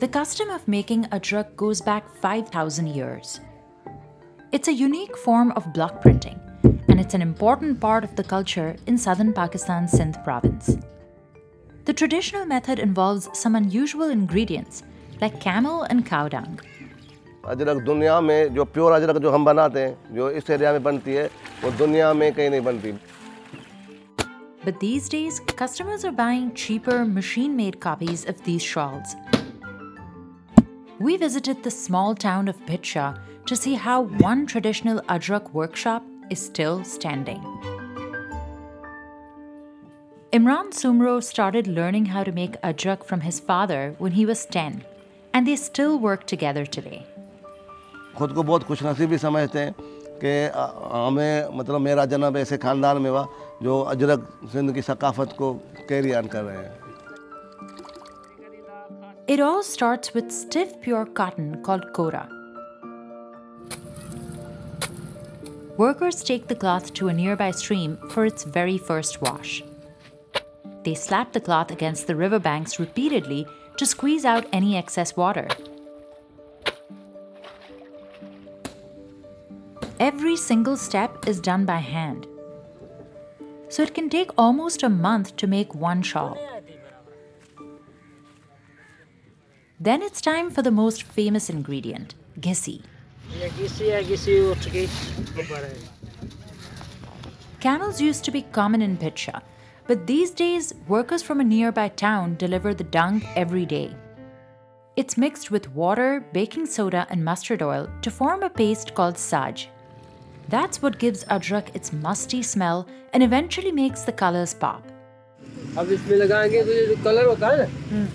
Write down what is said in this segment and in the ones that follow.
The custom of making ajrak goes back 5,000 years. It's a unique form of block printing, and it's an important part of the culture in southern Pakistan's Sindh province. The traditional method involves some unusual ingredients like camel and cow dung. Ajrak दुनिया में जो pure Ajrak जो हम बनाते हैं जो इस area में बनती है वो दुनिया में कहीं नहीं बनती but these days, customers are buying cheaper machine-made copies of these shawls. We visited the small town of Bhit Shah to see how one traditional Ajrak workshop is still standing. Imran Soomro started learning how to make ajrak from his father when he was 10, and they still work together today. खुद को बहुत खुशनसीब भी समझते हैं कि हमें मतलब मेरा जन्म ऐसे खानदान में हुआ जो अजरक सिंध की सकाफत को कैरी ऑन कर रहे हैं It all starts with stiff pure cotton called kora. Workers take the cloth to a nearby stream for its very first wash. They slap the cloth against the riverbanks repeatedly to squeeze out any excess water. Every single step is done by hand. So it can take almost a month to make one shawl. Then it's time for the most famous ingredient, gisi. Camels used to be common in Bhit Shah, but these days workers from a nearby town deliver the dung every day. It's mixed with water, baking soda, and mustard oil to form a paste called saj. That's what gives ajrak its musty smell and eventually makes the colors pop. Hmm.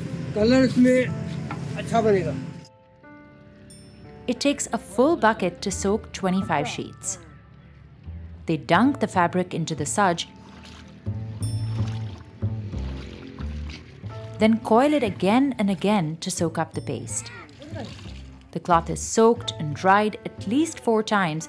It takes a full bucket to soak 25 sheets. They dunk the fabric into the suj, then coil it again and again to soak up the paste. The cloth is soaked and dried at least four times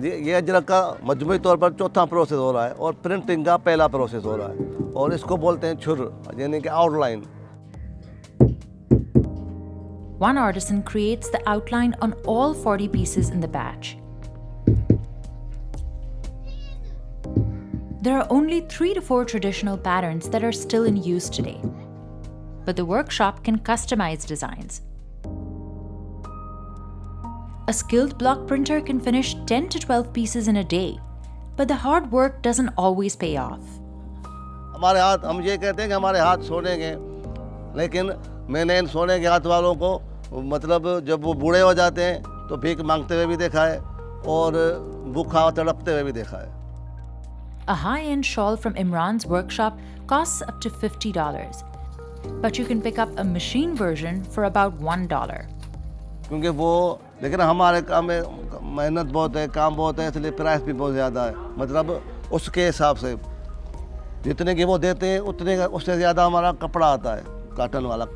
ये ये अजरक का मजमूई तौर पर चौथा process हो रहा है और प्रिंटिंग का पहला प्रोसेस हो रहा है और इसको बोलते हैं छुर यानी कि outline One artisan creates the outline on all 40 pieces in the batch. There are only three to four traditional patterns that are still in use today, but the workshop can customize designs. A skilled block printer can finish 10 to 12 pieces in a day, but the hard work doesn't always pay off. हमारे हाथ हम ये कहते हैं कि हमारे हाथ सोने के लेकिन मैंने इन सोने के हाथ वालों को मतलब जब वो बूढ़े हो जाते हैं तो भीख मांगते हुए भी देखा है और भूखा तड़पते हुए भी देखा है A high end shawl from Imran's workshop costs up to $50, but you can pick up a machine version for about $1. क्योंकि वो लेकिन हमारे काम में मेहनत बहुत है काम बहुत है इसलिए प्राइस भी बहुत ज़्यादा है मतलब उसके हिसाब से जितने की वो देते हैं उतने उससे ज़्यादा हमारा कपड़ा आता है काटन वाला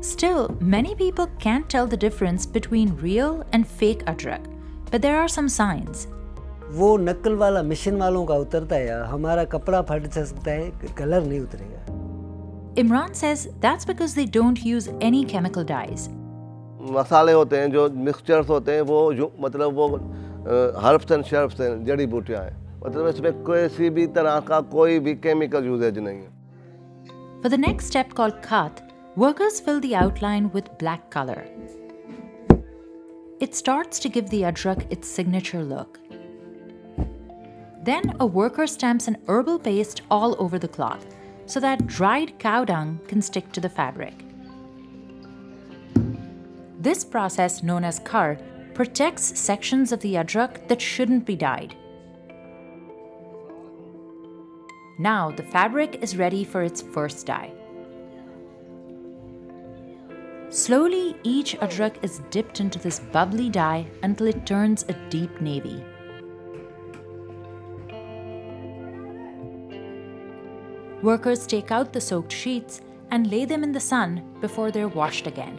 Still, many people can't tell the difference between real and fake adrak, but there are some signs. वो नकल वाला मिशन वालों का उतरता है हमारा कपड़ा फट सकता है कलर नहीं उतरेगा Imran says that's because they don't use any chemical dyes. मसाले होते हैं जो मिक्सचर्स होते हैं वो जो मतलब वो हर्ब्स एंड शर्ब्स हैं जड़ी बूटियाँ हैं मतलब इसमें किसी भी तरह का कोई भी केमिकल यूजेज नहीं है For the next step called khat, workers fill the outline with black color. It starts to give the adrak its signature look. Then a worker stamps an herbal paste all over the cloth so that dried cow dung can stick to the fabric. This process, known as kar, protects sections of the uh, ajrak that shouldn't be dyed. Now the fabric is ready for its first dye. Slowly, each uh, ajrak is dipped into this bubbly dye until it turns a deep navy. Workers take out the soaked sheets and lay them in the sun before they're washed again.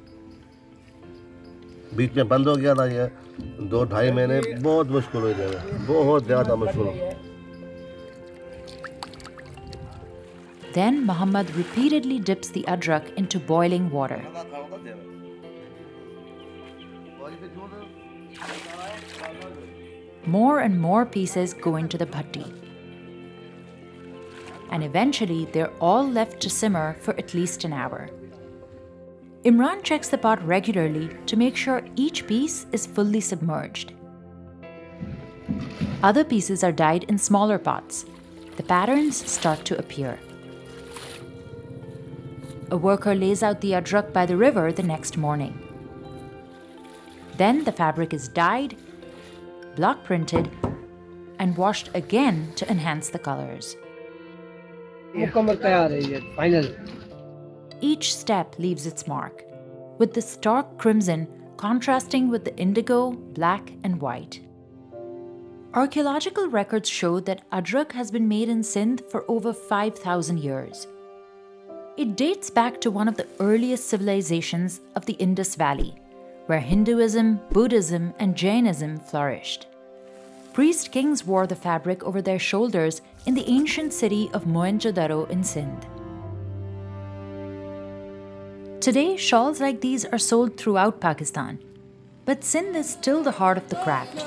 बीच में बंद हो गया था ये दो ढाई महीने बहुत मुश्किल हुई थी बहुत ज़्यादा मुश्किल Then Muhammad repeatedly dips the ajrak into boiling water. More and more pieces go into the bhatti. And eventually, they're all left to simmer for at least an hour. Imran checks the pot regularly to make sure each piece is fully submerged. Other pieces are dyed in smaller pots. The patterns start to appear. A worker lays out the ajrak by the river the next morning. Then the fabric is dyed, block printed, and washed again to enhance the colors. Yeah. Each step leaves its mark, with the stark crimson contrasting with the indigo, black, and white. Archaeological records show that ajrak has been made in Sindh for over 5,000 years. It dates back to one of the earliest civilizations of the Indus Valley, where Hinduism, Buddhism, and Jainism flourished. Priest kings wore the fabric over their shoulders in the ancient city of Mohenjo-daro in Sindh. Today, shawls like these are sold throughout Pakistan, but Sindh is still the heart of the craft.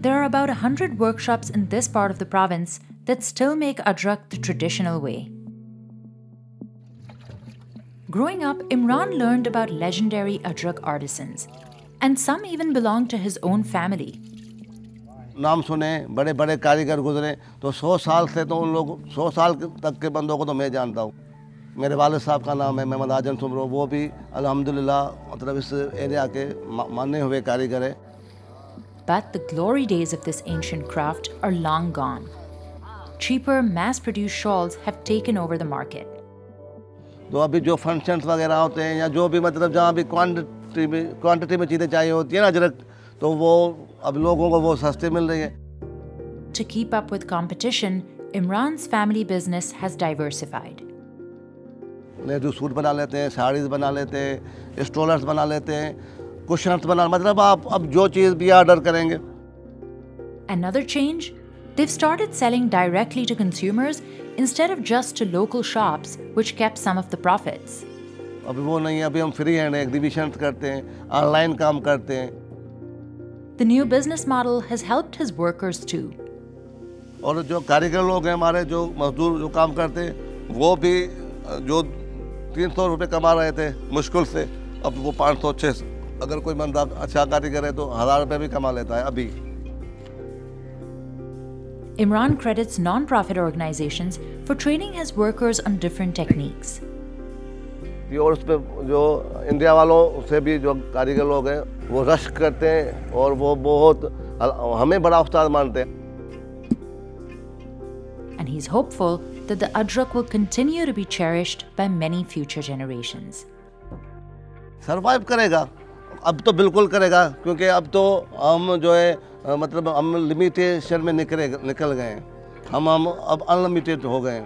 There are about 100 workshops in this part of the province that still make ajrak the traditional way. Growing up, Imran learned about legendary adrak artisans, and some even belonged to his own family. नाम सुने बड़े बड़े कारीगर गुजरे तो सौ साल से तो उन लोग सौ साल तक के बंदों को तो मैं जानता हूँ मेरे वालिद साहब का नाम है मोहम्मद आजम सुमरो वो भी अल्हम्दुलिल्लाह मतलब इस एरिया के मा- माने हुए कारीगर है But the glory days of this ancient craft are long gone. Cheaper, mass produced shawls have taken over the market. तो अभी जो फ़ंक्शंस वगैरह होते हैं या जो भी मतलब जहाँ भी क्वांटिटी में क्वांटिटी में चीज़ें चाहिए होती है ना अजरक तो वो अब लोगों को वो सस्ते मिल रही है To keep up with competition, Imran's family business has diversified. Nehru suit बना लेते हैं साड़ीज़ बना लेते हैं स्टोलर्स बना लेते हैं कुशन्स बना मतलब आप अब जो चीज़ भी ऑर्डर करेंगे Another change? They've started selling directly to consumers instead of just to local shops, which kept some of the profits. अभी वो नहीं है अभी हम फ्री हैंड एग्जीबिशन करते हैं ऑनलाइन काम करते हैं The new business model has helped his workers too. और जो कारीगर लोग हैं हमारे जो मजदूर जो काम करते हैं वो भी अ, जो तीन सौ रुपये कमा रहे थे मुश्किल से अब वो पाँच सौ छः सौ अगर कोई बंदा अच्छा कारीगर है तो हज़ार रुपये भी कमा लेता है अभी Imran credits non-profit organizations for training his workers on different techniques. और उस जो इंडिया वालों से भी जो कारीगर लोग हैं वो रश करते हैं और वो बहुत हमें बड़ा मानते हैं And he's hopeful that the ajrak will continue to be cherished by many future generations. Survive, करेगा अब तो बिल्कुल करेगा क्योंकि अब तो हम जो है मतलब हम लिमिटेशन में निकले निकल गए। हम हम अब अनलिमिटेड हो गए।